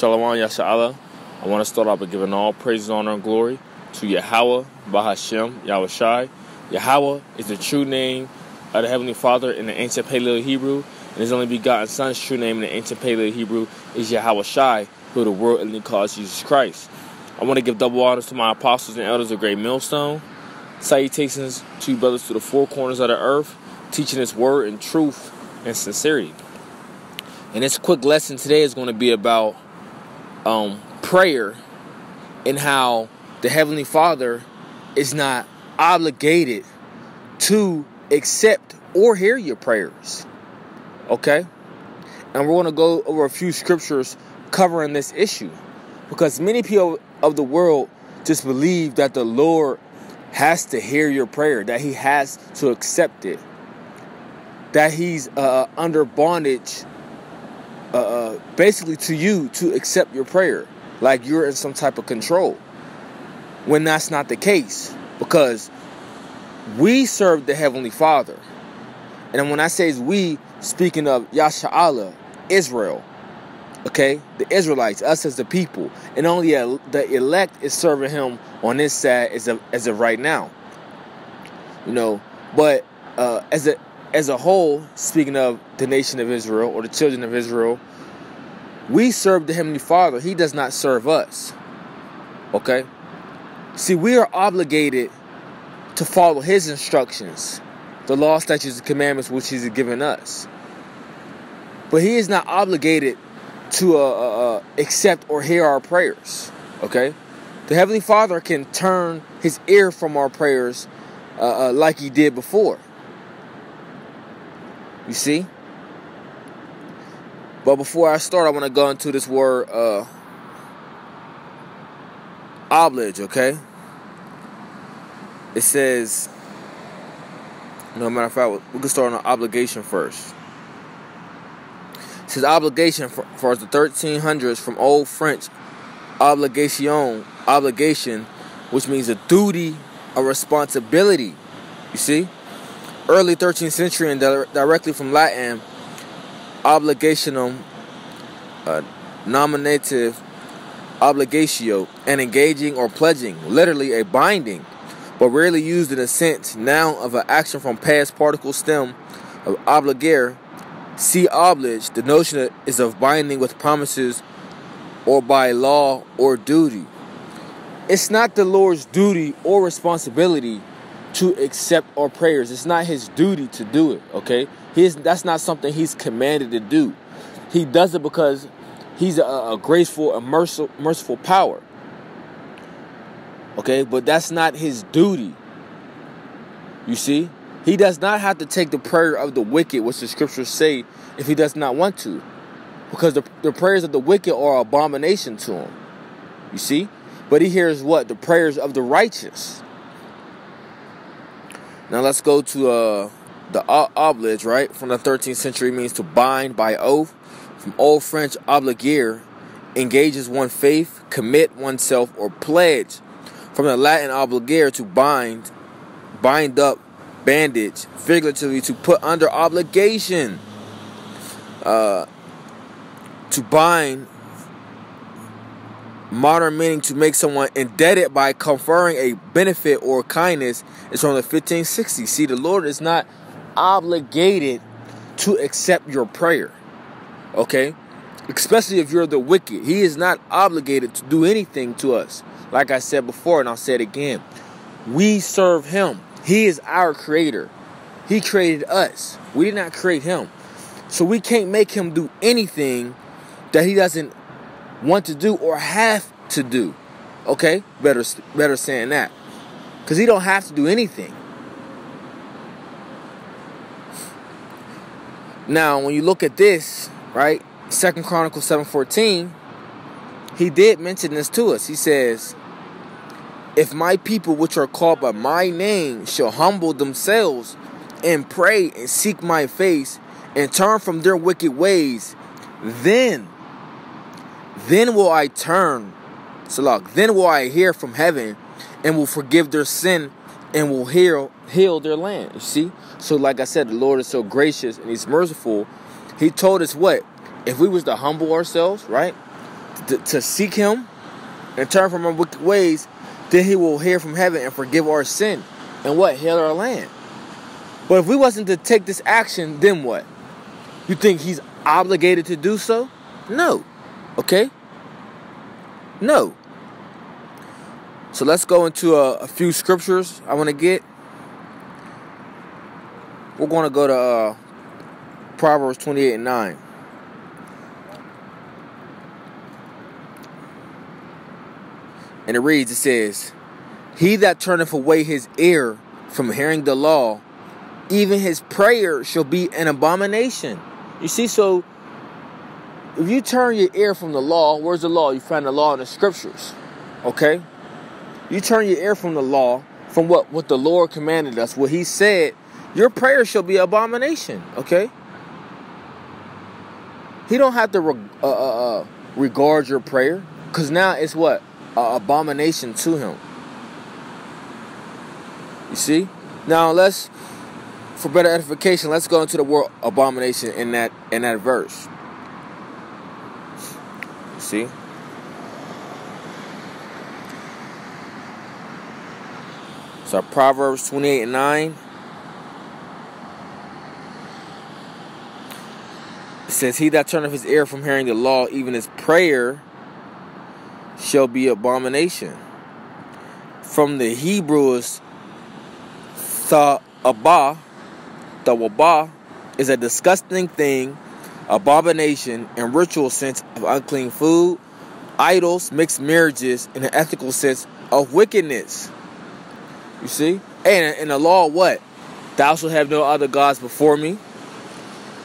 Shalom Yasharahla. I want to start off by giving all praise, honor, and glory to Yahweh, Bahashem, Yahawashi. Yahweh is the true name of the Heavenly Father in the ancient Paleo Hebrew, and His only begotten Son's true name in the ancient Paleo Hebrew is Yahawashi, who the world only calls Jesus Christ. I want to give double honors to my apostles and elders of Great Millstone. Salutations to brothers to the four corners of the earth, teaching His word in truth and sincerity. And this quick lesson today is going to be about um, prayer and how the Heavenly Father is not obligated to accept or hear your prayers. Okay? And we're going to go over a few scriptures covering this issue because many people of the world just believe that the Lord has to hear your prayer, that He has to accept it, that He's uh, under bondage uh, basically to you to accept your prayer, like you're in some type of control. When that's not the case, because we serve the Heavenly Father. And when I say we, speaking of Yasharahla, Israel, okay, the Israelites, us as the people, and only the elect is serving Him on this side as of, as of right now. You know, but uh, as a as a whole, speaking of the nation of Israel or the children of Israel, we serve the Heavenly Father. He does not serve us. Okay? See, we are obligated to follow His instructions, the law, statutes, and commandments which He's given us. But He is not obligated to uh, uh, uh accept or hear our prayers. Okay? The Heavenly Father can turn His ear from our prayers uh, uh like He did before. You see? But before I start, I want to go into this word uh oblige, okay? It says no matter of fact, we can start on obligation first. It says obligation for, for the 1300s from Old French obligation, obligation, which means a duty, a responsibility. You see? Early 13th century and directly from Latin obligationum, uh, nominative obligatio, and engaging or pledging, literally a binding, but rarely used in a sense now of an action from past particle stem of obligare. See oblige, the notion is of binding with promises or by law or duty. It's not the Lord's duty or responsibility to accept our prayers. It's not his duty to do it, okay? That's not something he's commanded to do. He does it because he's a, a graceful and merciful, merciful power. Okay, but that's not his duty. You see? He does not have to take the prayer of the wicked, which the scriptures say, if he does not want to. Because the, the prayers of the wicked are abomination to him. You see? But he hears what? The prayers of the righteous. Now let's go to uh, the oblige, right? From the 13th century means to bind by oath. From Old French obligere, engages one faith, commit oneself, or pledge. From the Latin obligare, to bind, bind up, bandage, figuratively to put under obligation. Uh, to bind Modern meaning to make someone indebted by conferring a benefit or kindness is from the 1560s. See, the Lord is not obligated to accept your prayer. Okay? Especially if you're the wicked. He is not obligated to do anything to us. Like I said before, and I'll say it again. We serve Him. He is our creator. He created us. We did not create Him. So we can't make Him do anything that He doesn't want to do or have to do. Okay? Better better saying that. Cuz he don't have to do anything. Now, when you look at this, right? Second Chronicles 7:14, he did mention this to us. He says, "If my people which are called by my name shall humble themselves and pray and seek my face and turn from their wicked ways, then then will I turn, Salak, then will I hear from heaven and will forgive their sin and will heal, heal their land. You see? So, like I said, the Lord is so gracious and He's merciful. He told us what? If we was to humble ourselves, right? to, to seek Him and turn from our wicked ways, then He will hear from heaven and forgive our sin and what heal our land. But if we wasn't to take this action, then what? You think He's obligated to do so? No. Okay? No. So let's go into a, a few scriptures I want to get. We're going to go to uh, Proverbs 28 and 9. And it reads, it says, He that turneth away his ear from hearing the law, even his prayer shall be an abomination. You see, so if you turn your ear from the law, where's the law? You find the law in the scriptures. Okay? You turn your ear from the law, from what, what the Lord commanded us, what He said, your prayer shall be abomination. Okay? He don't have to re- uh, uh, uh regard your prayer, because now it's what? Abomination to Him. You see? Now let's, for better edification, let's go into the word abomination in that in that verse. See? So Proverbs 28 and 9. It says, He that turneth his ear from hearing the law, even his prayer shall be abomination. From the Hebrews, the abba the Tha'wabah is a disgusting thing abomination and ritual sense of unclean food, idols, mixed marriages, in an ethical sense of wickedness. You see? And in the law, what? Thou shalt have no other gods before me.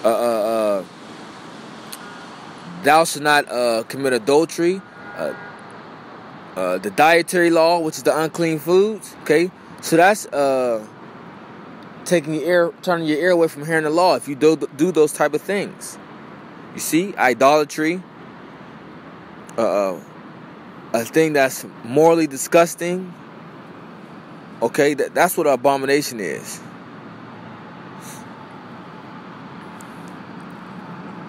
Uh, uh, uh, thou shalt not uh, commit adultery. Uh, uh, the dietary law, which is the unclean foods. Okay, so that's uh, taking your ear, turning your ear away from hearing the law. If you do do those type of things, you see, idolatry, uh, a thing that's morally disgusting. Okay, that, that's what abomination is.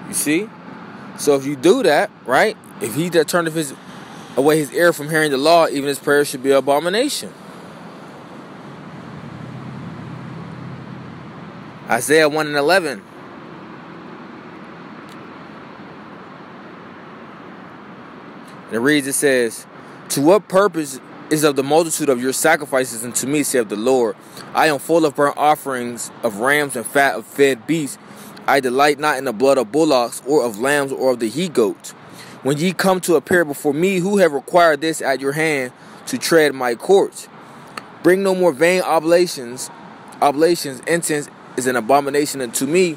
You see? So if you do that, right? If he that turneth his away his ear from hearing the law, even his prayer should be abomination. Isaiah 1 and 11. And it reads, it says, To what purpose is of the multitude of your sacrifices unto me, saith the Lord? I am full of burnt offerings of rams and fat of fed beasts. I delight not in the blood of bullocks or of lambs or of the he goats. When ye come to appear before me, who have required this at your hand to tread my courts? Bring no more vain oblations. Oblations, incense is an abomination unto me.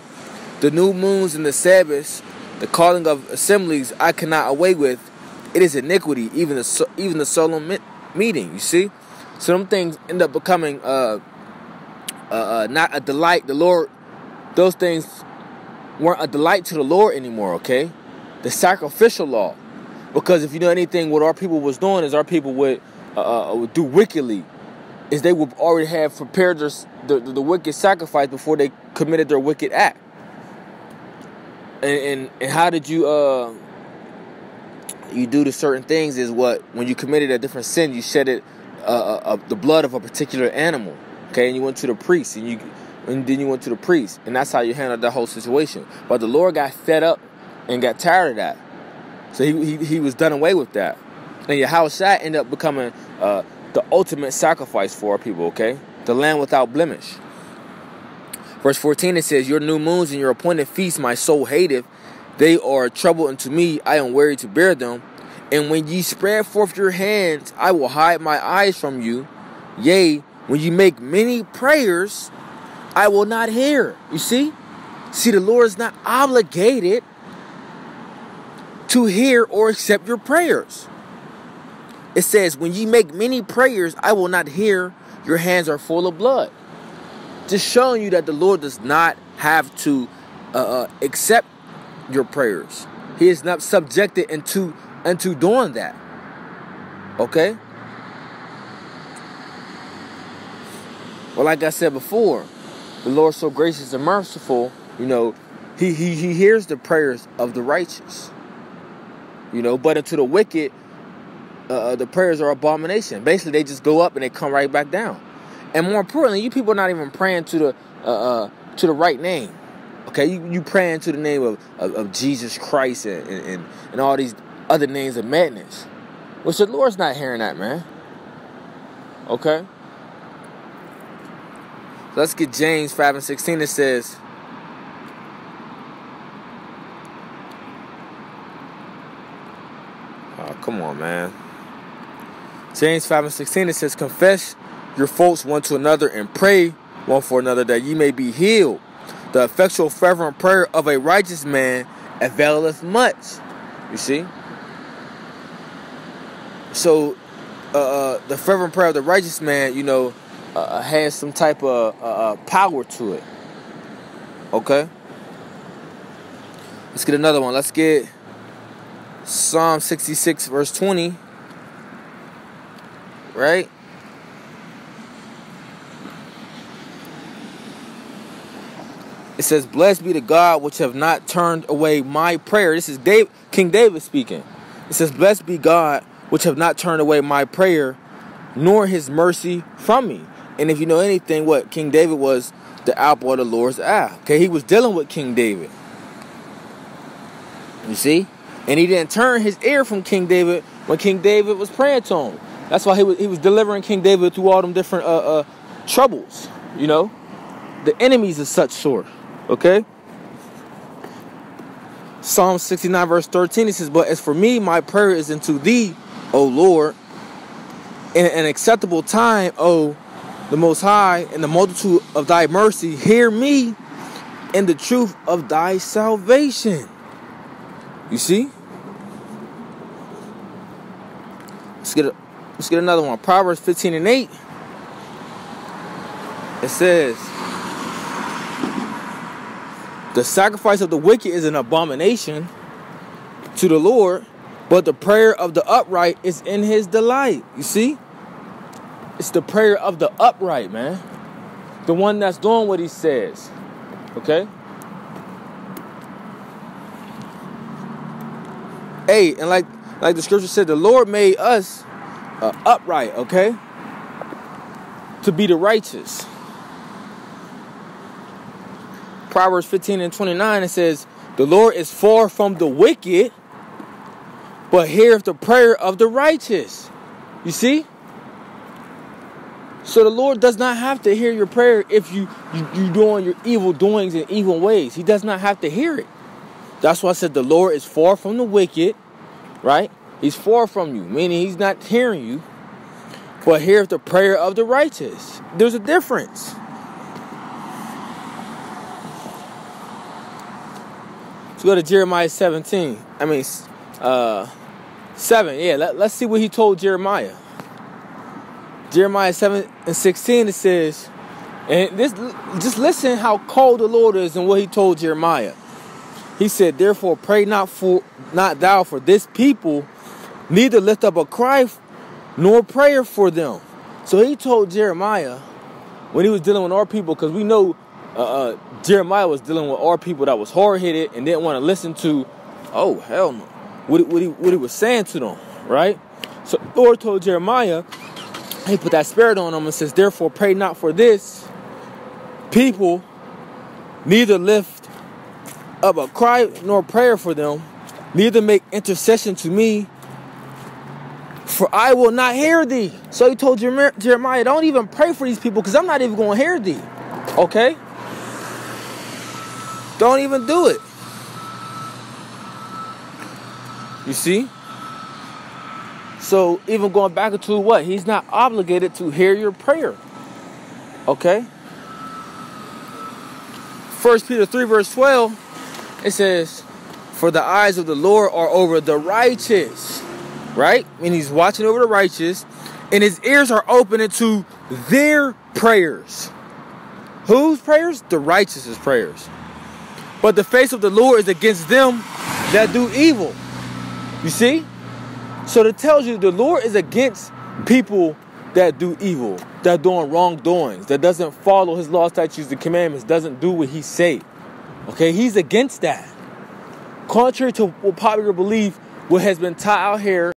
The new moons and the Sabbaths, the calling of assemblies, I cannot away with. It is iniquity, even the even the solemn meeting. You see, so things end up becoming uh, uh, uh, not a delight. The Lord, those things weren't a delight to the Lord anymore. Okay, the sacrificial law, because if you know anything, what our people was doing is our people would uh, uh would do wickedly, is they would already have prepared their, the, the, the wicked sacrifice before they committed their wicked act. And and, and how did you uh you do to certain things is what when you committed a different sin, you shed it uh, uh, uh, the blood of a particular animal. Okay, and you went to the priest, and you and then you went to the priest, and that's how you handled that whole situation. But the Lord got fed up and got tired of that, so he he, he was done away with that, and Yahushua ended up becoming uh, the ultimate sacrifice for our people. Okay, the lamb without blemish. Verse 14 it says, Your new moons and your appointed feasts my soul hateth, they are trouble unto me. I am weary to bear them. And when ye spread forth your hands, I will hide my eyes from you. Yea, when you make many prayers, I will not hear. You see? See, the Lord is not obligated to hear or accept your prayers. It says, When ye make many prayers, I will not hear. Your hands are full of blood. Just showing you that the Lord does not have to uh, uh accept your prayers. He is not subjected into into doing that. Okay? Well, like I said before, the Lord so gracious and merciful, you know, he, he, he hears the prayers of the righteous. You know, but unto the wicked, uh, uh, the prayers are abomination. Basically, they just go up and they come right back down. And more importantly, you people are not even praying to the uh, uh, to the right name. Okay, you, you praying to the name of, of, of Jesus Christ and, and, and all these other names of madness. Which the Lord's not hearing that, man. Okay? Let's get James 5 and 16. It says, Oh, come on, man. James 5 and 16, it says, Confess your faults one to another and pray one for another that ye may be healed. The effectual fervent prayer of a righteous man availeth much. You see? So, uh, uh the fervent prayer of the righteous man, you know, uh, uh has some type of uh, uh, power to it. Okay? Let's get another one. Let's get Psalm 66, verse 20. Right? It says, Blessed be the God which have not turned away my prayer. This is Dave, King David speaking. It says, Blessed be God which have not turned away my prayer, nor his mercy from me. And if you know anything, what King David was the apple of the Lord's eye. Okay, he was dealing with King David. You see? And he didn't turn his ear from King David when King David was praying to him. That's why he was, he was delivering King David through all them different uh, uh, troubles, you know? The enemies of such sort, okay? Psalm 69, verse 13, it says, But as for me, my prayer is unto thee, O Lord, in an acceptable time, O the Most High, in the multitude of thy mercy, hear me in the truth of thy salvation. You see? Let's get a, let's get another one. Proverbs 15 and 8. It says, The sacrifice of the wicked is an abomination to the Lord, but the prayer of the upright is in his delight. You see? It's the prayer of the upright, man. The one that's doing what he says. Okay? Hey, and like like the scripture said, the Lord made us uh, upright, okay? To be the righteous. Proverbs 15 and 29, it says, The Lord is far from the wicked, but heareth the prayer of the righteous. You see? So the Lord does not have to hear your prayer if you, you you doing your evil doings and evil ways. He does not have to hear it. That's why I said the Lord is far from the wicked, right? He's far from you, meaning he's not hearing you, but hears the prayer of the righteous. There's a difference. Let's go to Jeremiah 17. I mean, uh, 7. Yeah, let, let's see what he told Jeremiah. Jeremiah 7 and 16, it says, and this just listen how cold the Lord is and what he told Jeremiah. He said, Therefore, pray not for not thou for this people, neither lift up a cry nor prayer for them. So he told Jeremiah when he was dealing with our people, because we know uh, uh, Jeremiah was dealing with our people that was hard headed and didn't want to listen to, oh hell no, what, what, he, what he was saying to them, right? So Lord told Jeremiah, he put that spirit on them and says, Therefore, pray not for this people, neither lift up a cry nor prayer for them, neither make intercession to me, for I will not hear thee. So he told Jeremiah, Don't even pray for these people because I'm not even going to hear thee. Okay? Don't even do it. You see? So even going back into what? He's not obligated to hear your prayer. Okay? First Peter 3 verse 12 it says, For the eyes of the Lord are over the righteous. Right? And he's watching over the righteous, and his ears are open to their prayers. Whose prayers? The righteous' prayers. But the face of the Lord is against them that do evil. You see? So it tells you the Lord is against people that do evil, that doing wrongdoings, that doesn't follow his law, statutes, and commandments, doesn't do what he say. Okay, he's against that. Contrary to what popular belief, what has been taught out here